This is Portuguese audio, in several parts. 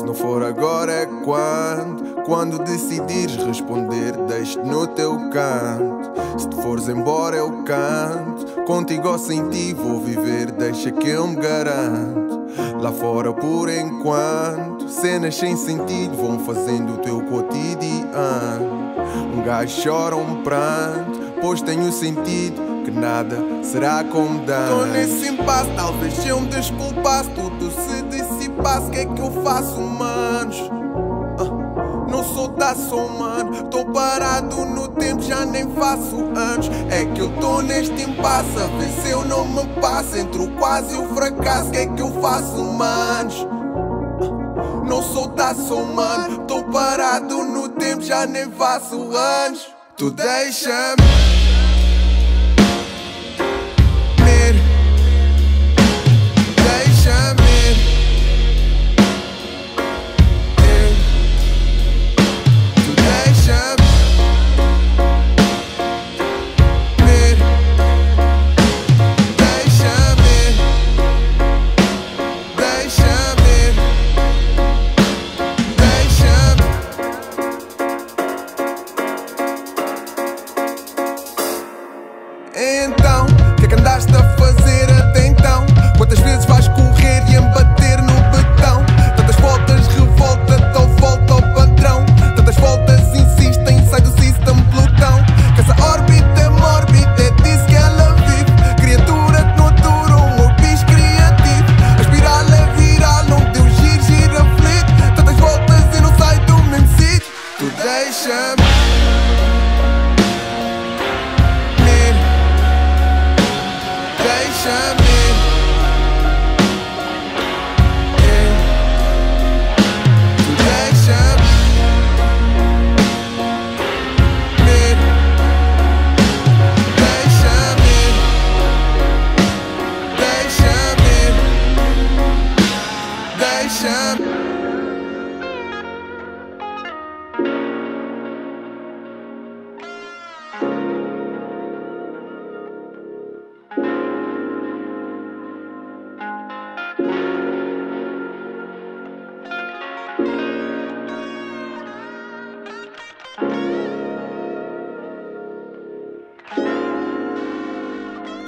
Se não for agora é quando? Quando decidires responder Deixe no teu canto. Se te fores embora eu canto. Contigo ou sem ti vou viver Deixa que eu me garanto Lá fora por enquanto Cenas sem sentido vão fazendo o teu cotidiano. Um gajo chora um pranto Pois tenho sentido que nada será como dá Tô nesse impasse, talvez eu me desculpasse Tudo se dissipasse, que é que eu faço, manos? Uh, não sou da sou mano. Tô parado no tempo, já nem faço anos É que eu tô neste impasse A ver se eu não me passo. Entre o quase e o fracasso, que é que eu faço, manos? Uh, não sou da sou mano. Tô parado no tempo, já nem faço anos Tu deixa-me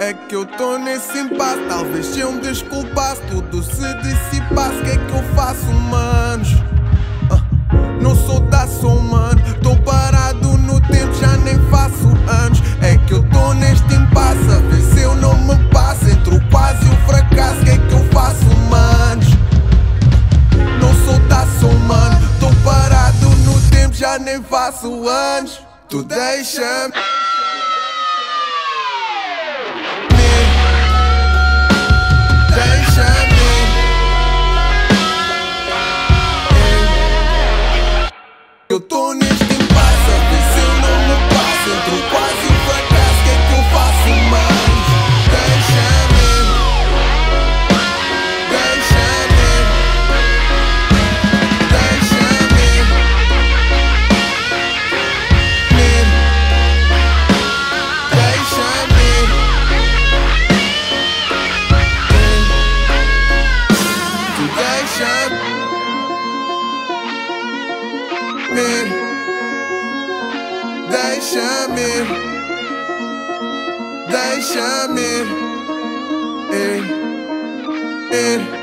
É que eu tô nesse impasse Talvez se eu me desculpasse. Tudo se dissipasse Que é que eu faço, manos? Uh, não sou da sou mano. Tô parado no tempo Já nem faço anos. É que eu tô neste impasse A ver se eu não me passo. Entre o quase e o fracasso Que é que eu faço, manos? Não sou da sou mano. Tô parado no tempo Já nem faço anos. Tu deixa-me Deixa-me, deixa-me, ei, ei.